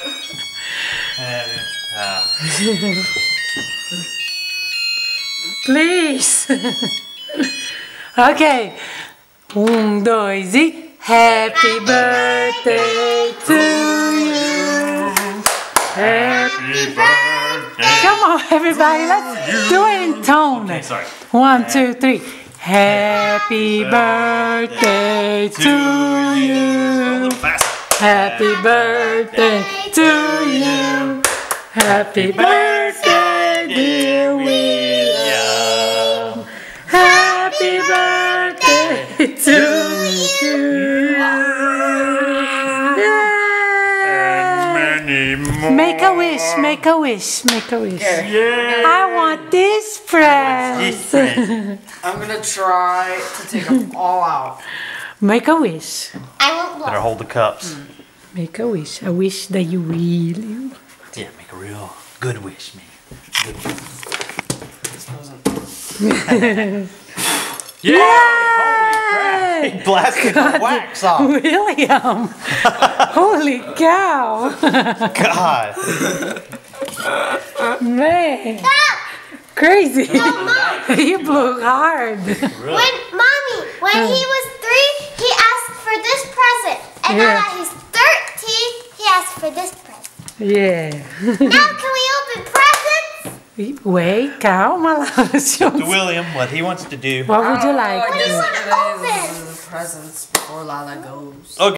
Please. ok. Um, dois e. Happy birthday to you. Happy birthday. Come on, everybody. Let's do it in tone. Okay, sorry. One, two, three. Happy birthday to you. Happy birthday to you. Happy birthday, dear William. Happy birthday to you. Yay! Make a wish, make a wish, make a wish. Yeah. I want this present. I'm gonna try to take them all out. Make a wish. I Better hold the cups. Mm. Make a wish. A wish that you really. Yeah, make a real good wish, man. Good wish. This wasn't. Yeah! Holy crap! He blasted the wax off. William! Holy cow! God. Man! Crazy! you blew hard. When mommy, when uh. he was three, he asked for this present, and now Yeah. that he's thirteen, he asked for this present. Yeah. Now can we open presents? Wait, calma lá. To William, what he wants to do. What would you like? What do you want to open? Uh, presents before Lala goes. Okay.